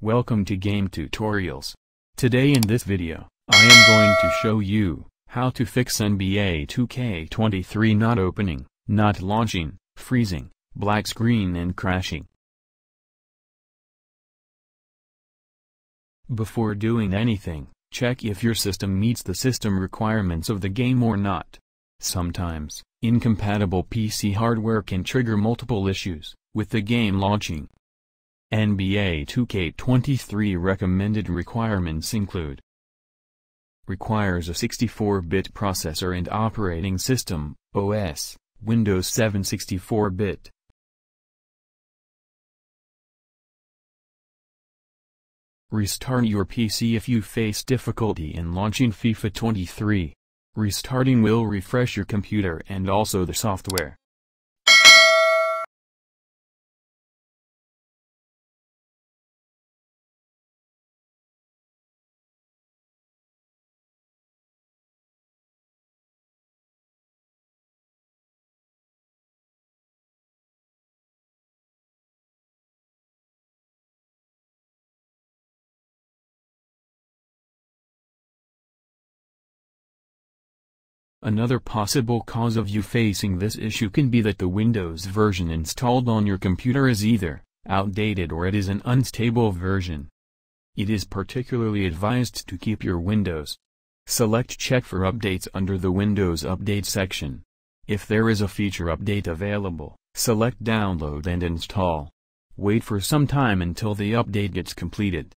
Welcome to Game Tutorials. Today in this video, I am going to show you how to fix NBA 2K23 not opening, not launching, freezing, black screen and crashing. Before doing anything, check if your system meets the system requirements of the game or not. Sometimes, incompatible PC hardware can trigger multiple issues, with the game launching. NBA 2K23 recommended requirements include Requires a 64-bit processor and operating system, OS, Windows 7 64-bit. Restart your PC if you face difficulty in launching FIFA 23. Restarting will refresh your computer and also the software. Another possible cause of you facing this issue can be that the Windows version installed on your computer is either outdated or it is an unstable version. It is particularly advised to keep your Windows. Select Check for updates under the Windows Update section. If there is a feature update available, select Download and install. Wait for some time until the update gets completed.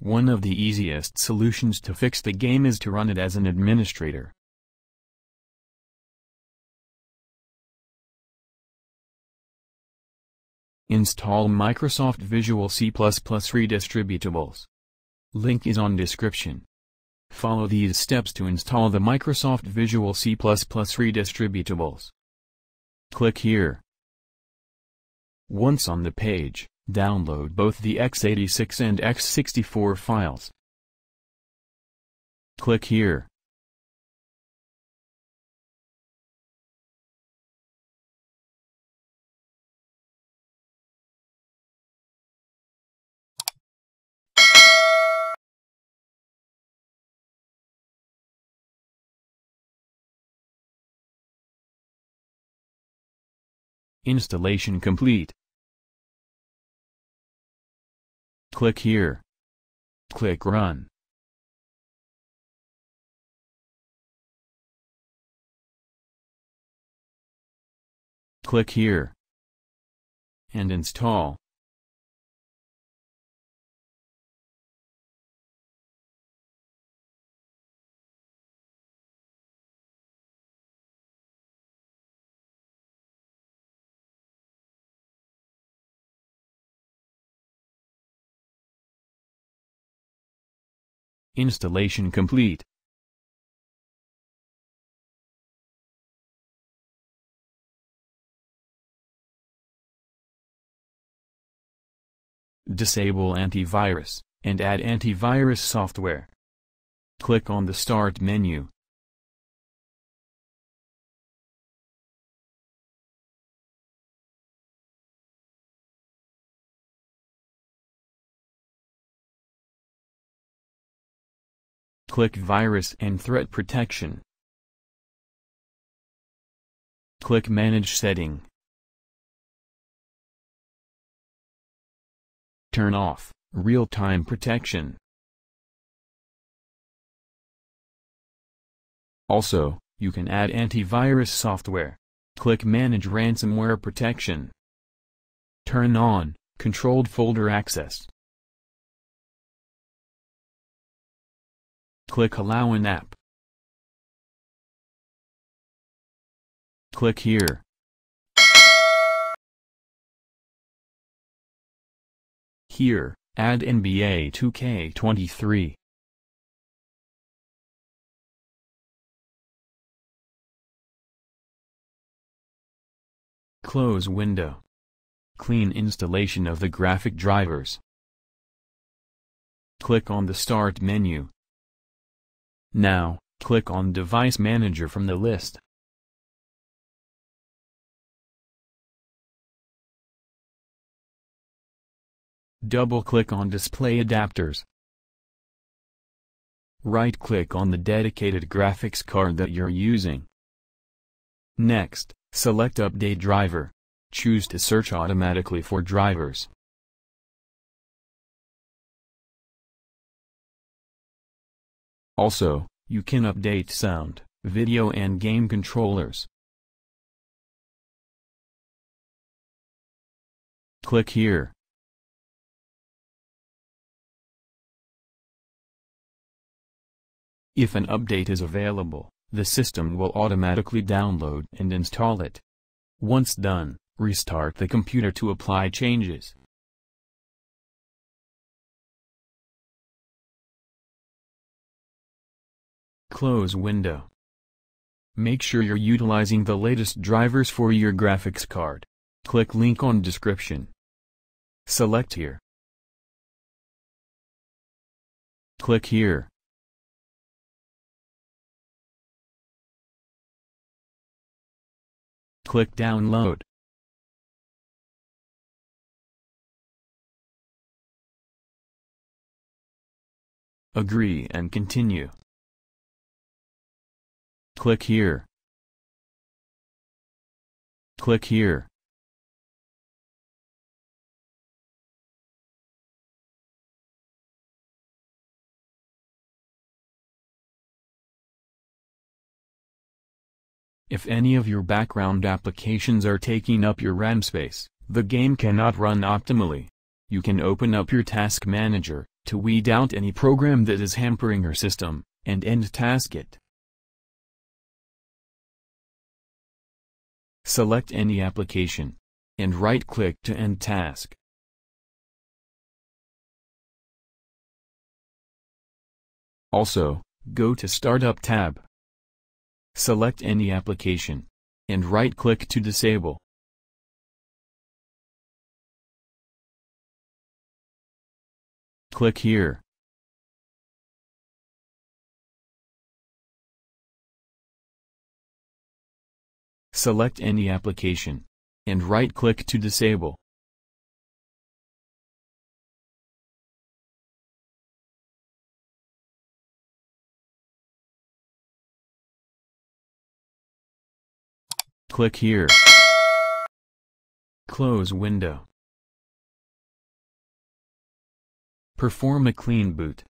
One of the easiest solutions to fix the game is to run it as an administrator. Install Microsoft Visual C++ redistributables. Link is on description. Follow these steps to install the Microsoft Visual C++ redistributables. Click here. Once on the page, Download both the x86 and x64 files. Click here. Installation complete. Click here. Click Run. Click here. And install. Installation complete. Disable antivirus, and add antivirus software. Click on the Start menu. Click Virus and Threat Protection. Click Manage Setting. Turn off Real-Time Protection. Also, you can add antivirus software. Click Manage Ransomware Protection. Turn on Controlled Folder Access. Click Allow an app. Click here. Here, add NBA 2K23. Close window. Clean installation of the graphic drivers. Click on the Start menu. Now, click on Device Manager from the list. double-click on Display Adapters. Right-click on the dedicated graphics card that you're using. Next, select Update Driver. Choose to search automatically for drivers. Also, you can update sound, video and game controllers. Click here. If an update is available, the system will automatically download and install it. Once done, restart the computer to apply changes. Close window. Make sure you're utilizing the latest drivers for your graphics card. Click link on description. Select here. Click here. Click download. Agree and continue. Click here. Click here. If any of your background applications are taking up your RAM space, the game cannot run optimally. You can open up your task manager, to weed out any program that is hampering your system, and end task it. Select any application. And right-click to end task. Also, go to Startup tab. Select any application. And right-click to disable. Click here. Select any application. And right-click to disable. Click here. Close window. Perform a clean boot.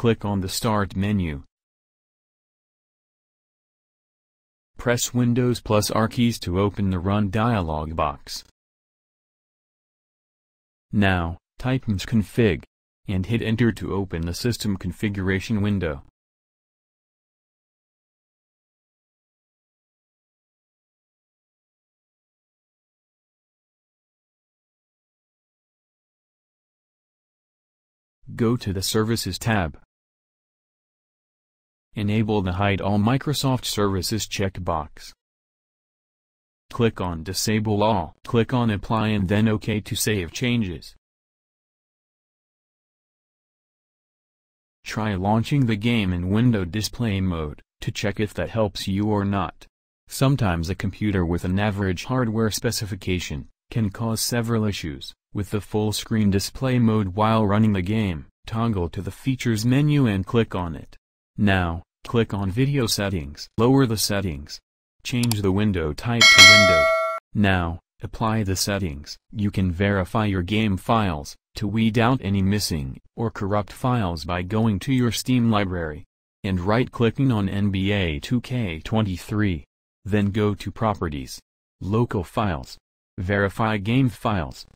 Click on the Start menu. Press Windows plus R keys to open the Run dialog box. Now, type msconfig and hit Enter to open the system configuration window. Go to the Services tab. Enable the Hide All Microsoft Services checkbox. Click on Disable All. Click on Apply and then OK to save changes. Try launching the game in window display mode, to check if that helps you or not. Sometimes a computer with an average hardware specification, can cause several issues. With the full screen display mode while running the game, toggle to the Features menu and click on it. Now, click on Video Settings. Lower the settings. Change the window type to windowed. Now, apply the settings. You can verify your game files, to weed out any missing, or corrupt files by going to your Steam library. And right-clicking on NBA 2K23. Then go to Properties. Local Files. Verify Game Files.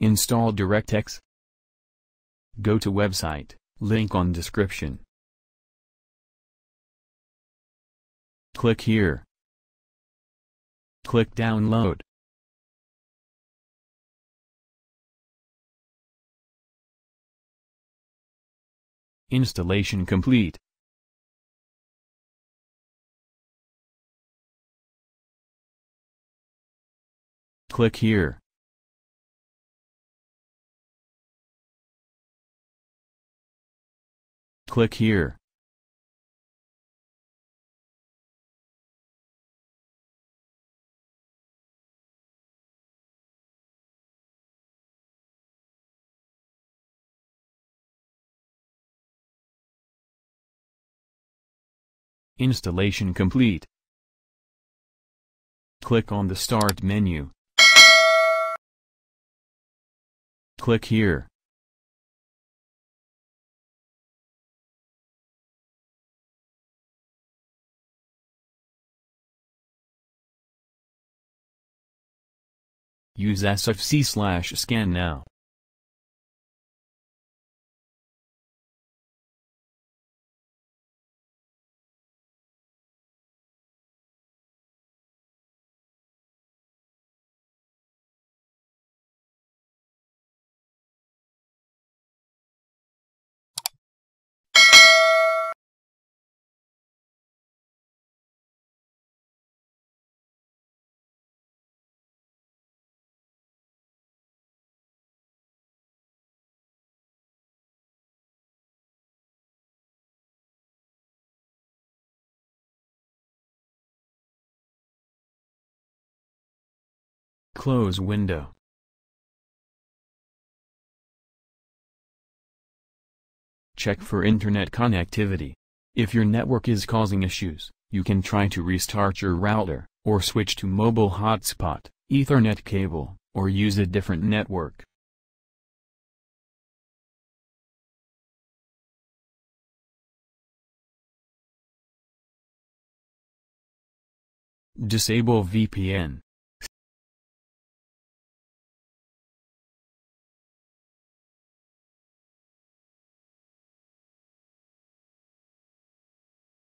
Install DirectX. Go to website, link on description. Click here. Click download. Installation complete. Click here. click here. Installation complete. Click on the Start menu. Click here. Use SFC slash scan now. Close window. Check for internet connectivity. If your network is causing issues, you can try to restart your router, or switch to mobile hotspot, Ethernet cable, or use a different network. Disable VPN.